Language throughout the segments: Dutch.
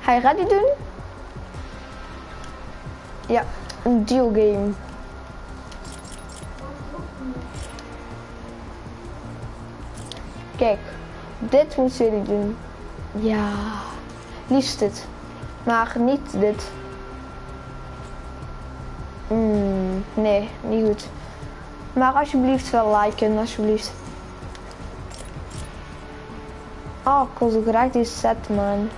Ga je ready doen? Ja, een deal game. Kijk, dit moeten jullie doen. Ja, liefst dit. Maar niet dit. Mm, nee, niet goed. Maar alsjeblieft wel liken, alsjeblieft. Oh, graag die set, man.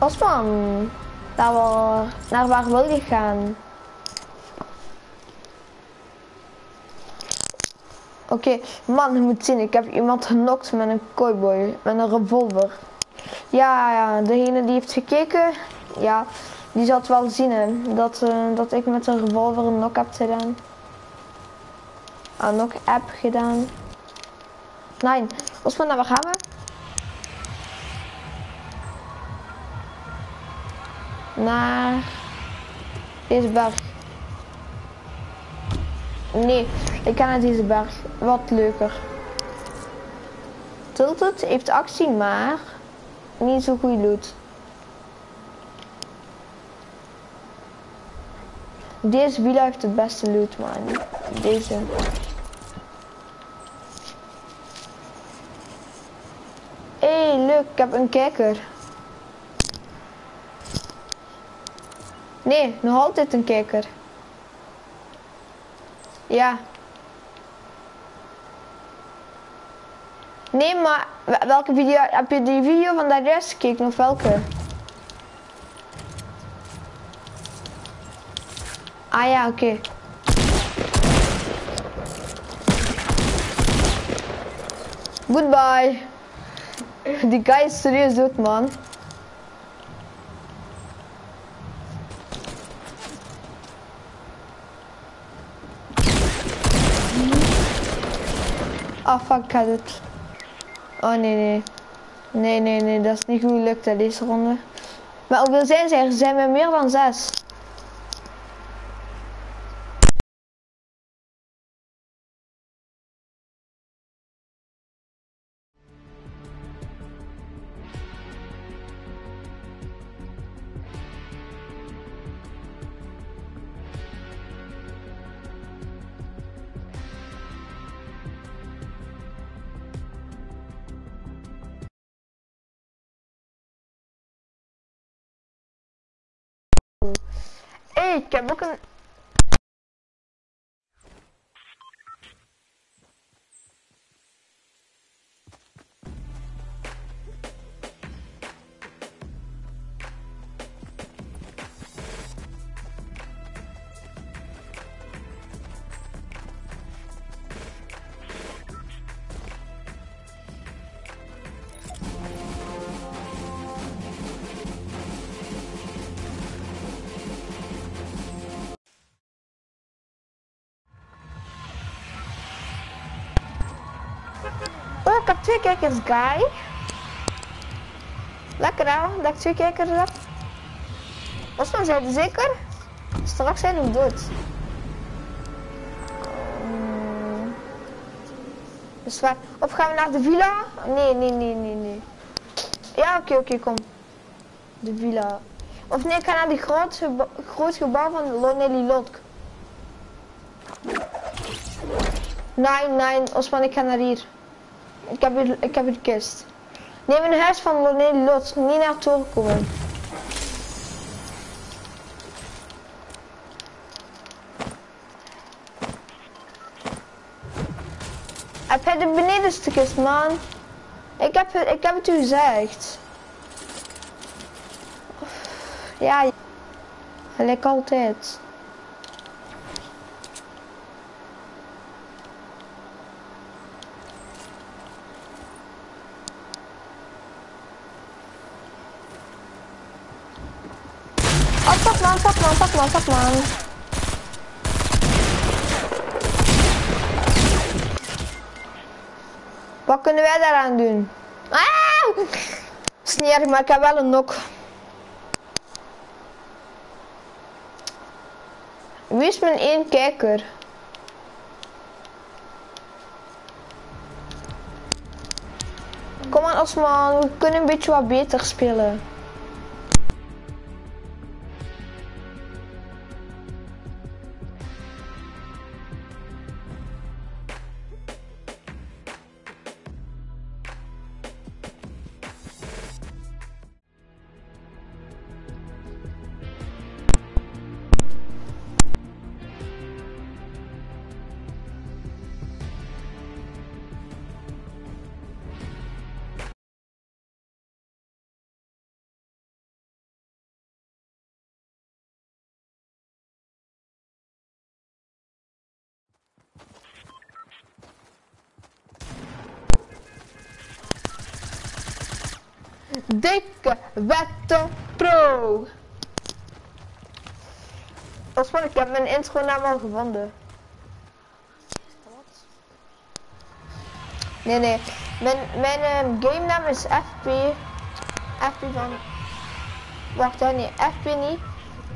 Osman, daar naar waar wil je gaan? Oké, man, je moet zien, ik heb iemand genokt met een cowboy, met een revolver. Ja, ja, degene die heeft gekeken, ja, die zal wel zien, dat, uh, dat ik met een revolver een knock heb gedaan. Een knock heb gedaan. Nee, Osman, naar waar gaan we? Naar deze berg. Nee, ik ga naar deze berg. Wat leuker. Tilted heeft actie, maar niet zo goed loot. Deze wiel heeft het beste loot, man. Deze. Hé, leuk, ik heb een kijker. Nee, nog altijd een kijker. Ja. Nee, maar welke video heb je die video van de rest gekeken of welke? Ah ja, oké. Goodbye. Die guy is serieus dood, man. Ah, fuck, had het. Oh, nee, nee. Nee, nee, nee, dat is niet goed gelukt deze ronde. Maar hoeveel zijn ze er? Zijn we meer dan zes? Hey, ik heb ook een... Ik heb twee kijkers, guy. Lekker hè, dat ik twee kijkers heb. Osman, zijn zeker? Straks zijn we dood. Dus waar? Of gaan we naar de villa? Nee, nee, nee, nee, nee. Ja, oké, oké, kom. De villa. Of nee, ik ga naar die groot, groot gebouw van Lonely Lotk. Nee, nee, Osman, ik ga naar hier. Ik heb hier, ik heb hier kist. Neem een huis van Lonely Lot, niet naartoe komen. Heb jij de benedenste kist, man? Ik heb, ik heb het u gezegd. Ja, gelijk altijd. Oh, Wat kunnen wij daaraan doen? Ah! Sneer, maar ik heb wel een nok. Wie is mijn één kijker? Kom aan Osman, we kunnen een beetje wat beter spelen. Dikke Wette Pro. Osman, ik heb mijn intro naam al gevonden. Nee, nee. Mijn, mijn um, game naam is FP. FP van... Wacht, hè, nee. FP niet.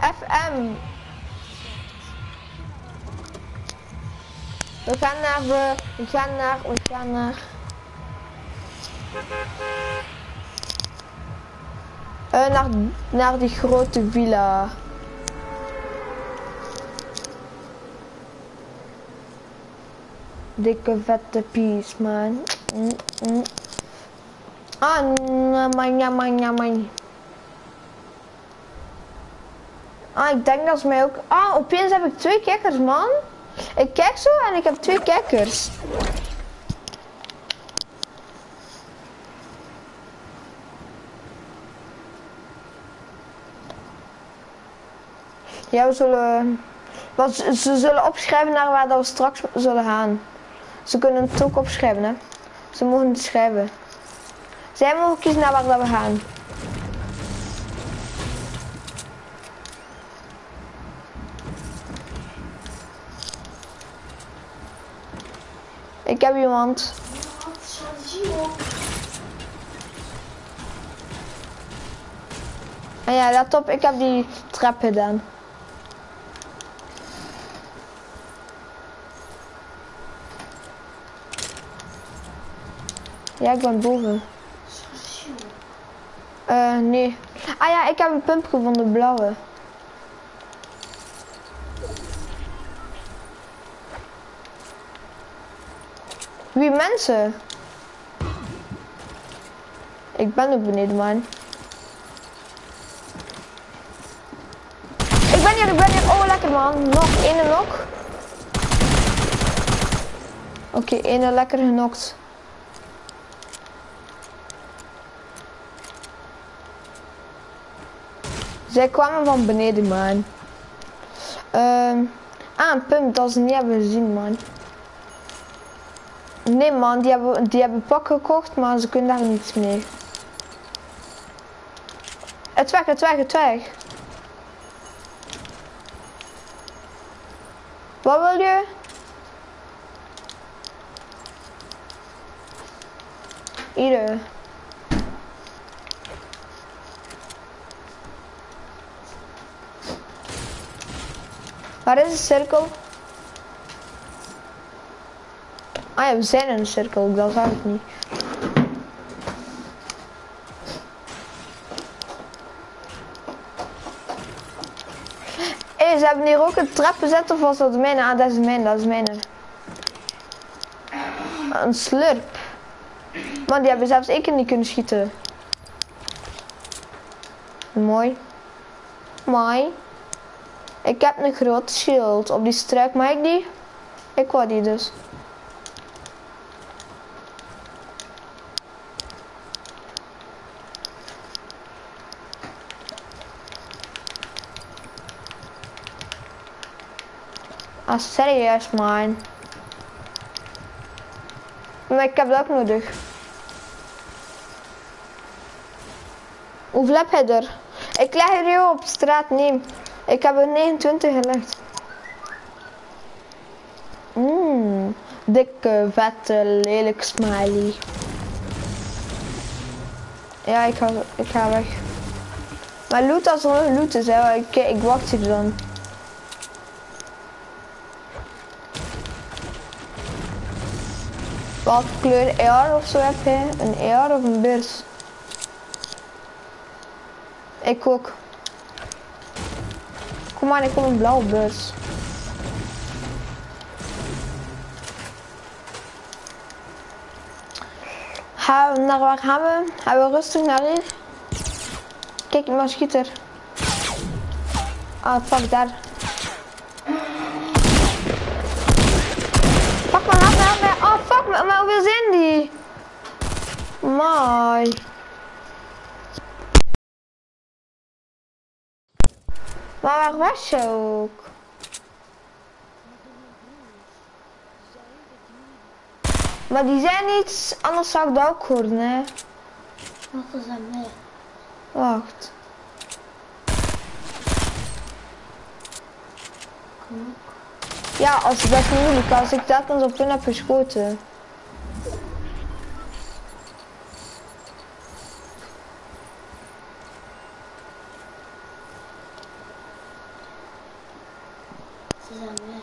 FM. We gaan naar... We, we gaan naar... We gaan naar... Uh, naar, naar die grote villa. Dikke vette pies, man. Mm, mm. Ah, manja, manja. Ah, ik denk dat ze mij ook... Ah, opeens heb ik twee kijkers, man. Ik kijk zo en ik heb twee kijkers. Ja, zullen... Wat, ze zullen opschrijven naar waar dat we straks zullen gaan. Ze kunnen het ook opschrijven, hè. Ze mogen het schrijven. Zij mogen kiezen naar waar dat we gaan. Ik heb iemand. En ja, let op, ik heb die trap gedaan. Ja, ik ben boven. Eh, nee. Ah ja, ik heb een pump gevonden, blauwe. Wie mensen? Ik ben ook beneden, man. Ik ben hier, ik ben hier. Oh, lekker, man. Nog, ene nog. Oké, okay, ene lekker genokt. Zij kwamen van beneden, man. Uh, ah, een pump, dat ze niet hebben gezien, man. Nee, man, die hebben, die hebben pak gekocht, maar ze kunnen daar niets mee. Het weg, het weg, het weg. Wat wil je? Ieder. Waar is de cirkel? Ah ja, we zijn in een cirkel, dat zag ik niet. Hé, ze hebben hier ook een trap gezet of was dat mijne? Ah, dat is de mijne, dat is mijne. Een slurp. Man, die hebben zelfs ik niet kunnen schieten. Mooi. Mooi. Ik heb een groot schild. Op die struik mag ik die? Ik wou die dus. Ah, serieus man. Maar ik heb dat ook nodig. Hoeveel heb je er? Ik leg er op straat, neem. Ik heb er 29 gelegd. Mmm, dikke, vette, lelijk smiley. Ja, ik ga, ik ga weg. Maar loot als er loot is, hè. Ik, ik wacht hier dan. Welke kleur AR of zo heb je? Een AR of een beurs? Ik ook. Kom maar, ik kom een blauwe. Gaan we, naar waar gaan we? Gaan we rustig naar hier? Kijk, iemand schiet er. Ah, fuck, daar. Fuck, maar help me, help me. Oh, fuck, maar, maar hoeveel zijn die? Mooi. Maar waar was je ook? Maar die zijn niet, anders zou ik dat ook horen, hè. Wat is dat mee? Wacht. Ja, als dat is moeilijk, als ik telkens op hun heb geschoten. Ze zijn weg.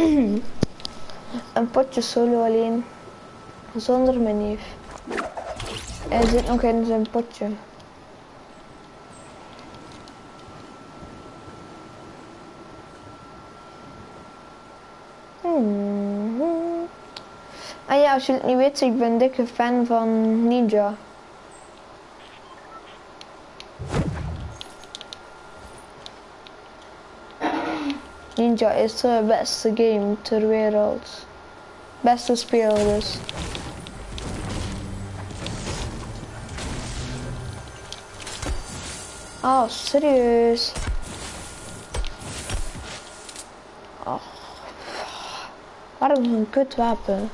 Een potje solo alleen. Zonder mijn neef. Hij zit nog in zijn potje. Hmm. Ah ja, als je het niet weet, ik ben een dikke fan van Ninja. Ninja is de beste game ter wereld. Beste speel dus. Oh, serieus? Oh. Waarom een kutwapen?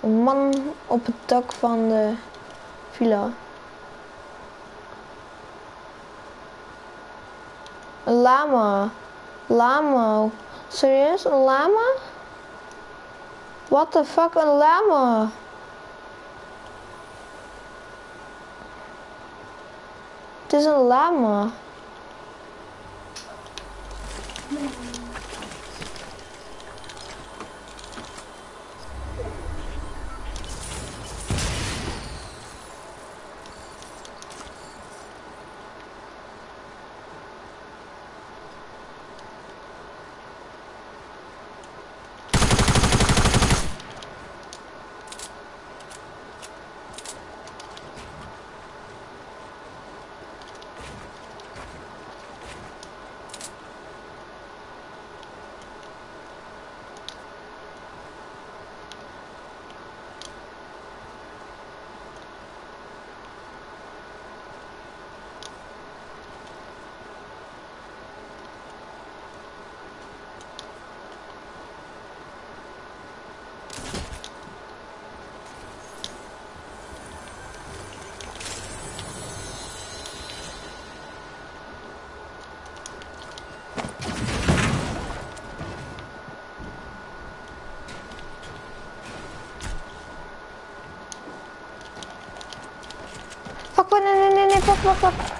Een man op het dak van de villa. Een lama. Lama. Serieus? Een lama? What the fuck, een lama? Het is een lama. Nee, nee, nee,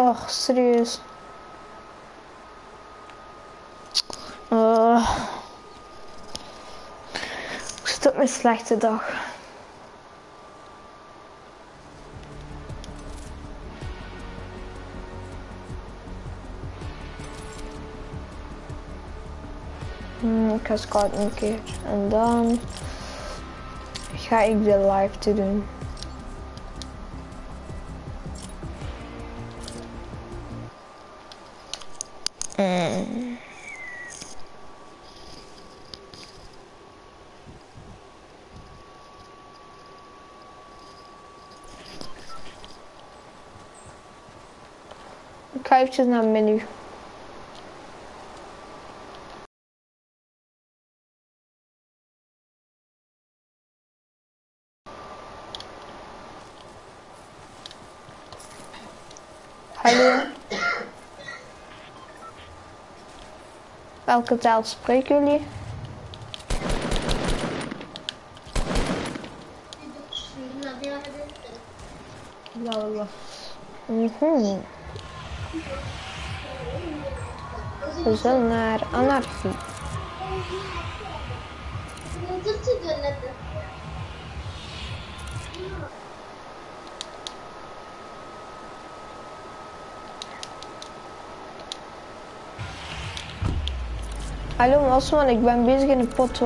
Och, serieus. Uh, ik zit mijn slechte dag. Hmm, ik ga een keer. En dan ga ik de live te doen. Ga eventjes naar het menu. Hallo. Welke taal spreken jullie? Mhm. We zullen naar anarchie. Hallo Osman, ik ben bezig in de pot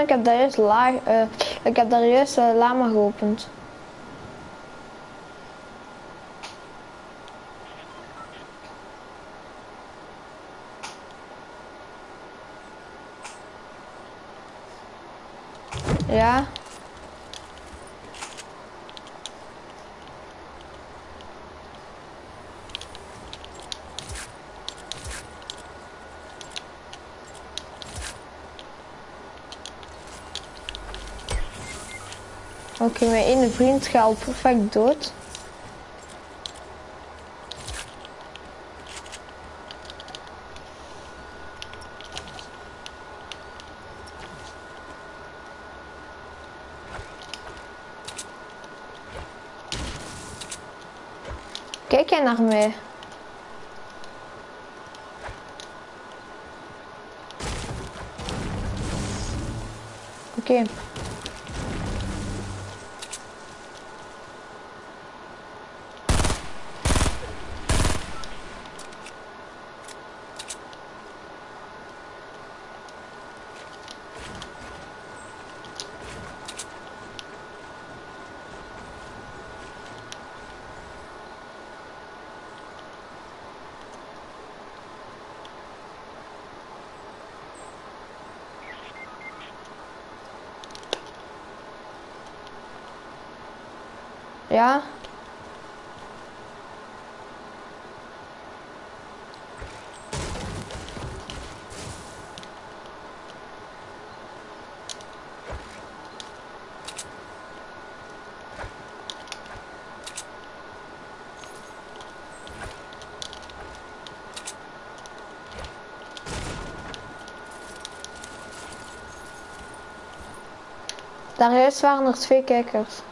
ik heb daar eerst laag, eh, ik heb daar eerst eh, lama geopend. Ja. Oké, mijn ene vriend gaat perfect dood. Kijk jij naar mij? Oké. Ja. Daar eerst waren er twee kijkers.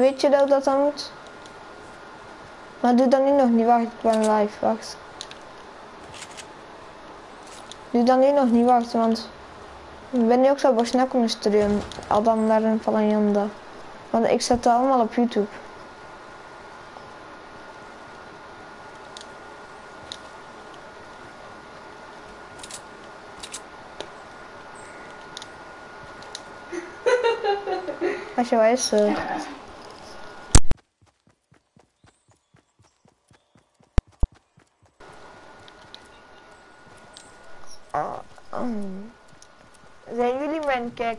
Weet je dat dat dan moet? Maar doe dan nu nog niet, wacht, ik ben live, wacht. Doe dan nu nog niet, wacht, want ik ben nu ook zo snel kunnen sturen. Al dan naar een Palajanda. Want ik zet het allemaal op YouTube. Als je eh.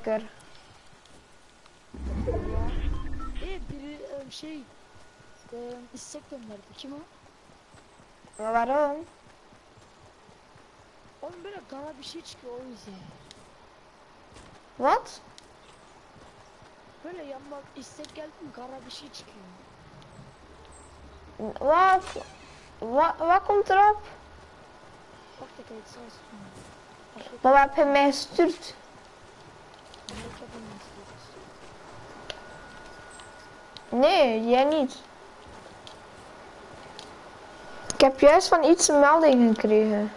hacker. Ee biri şey istek gönderdi. Kim o? Varım. Oğlum böyle gana bir şey çıkıyor o yüzden. What? Böyle yanmak istek geldi mi gara bir şey çıkıyor. What? What? Welcome drop. Bak da kayıt. Baba pembe stürt. Nee, jij niet. Ik heb juist van iets een melding gekregen.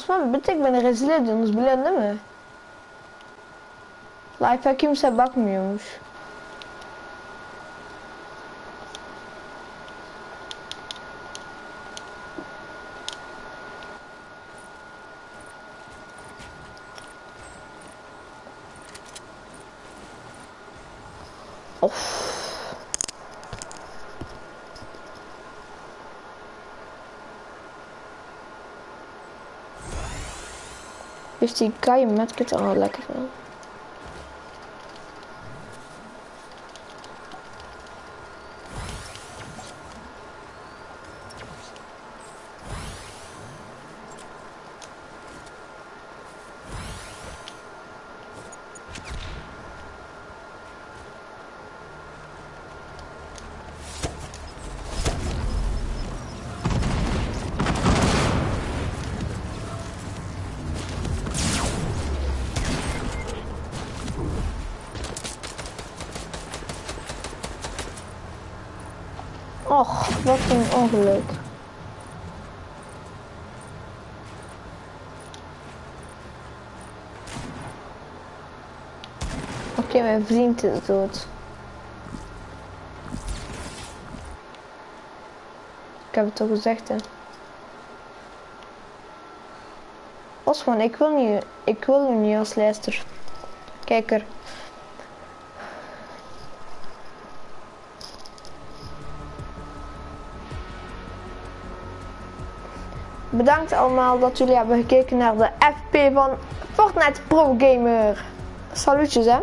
Osman betek beni rezil ediyorsunuz biliyorsun değil mi? Life'a kimse bakmıyormuş. Of. Is die guy kit al lekker van? Och, wat een ongeluk. Oké, mijn vriend is dood. Ik heb het toch gezegd, hè. Osman, ik wil niet, ik wil u niet als lijster. Kijker. Bedankt allemaal dat jullie hebben gekeken naar de FP van Fortnite Pro Gamer. Salutjes hè.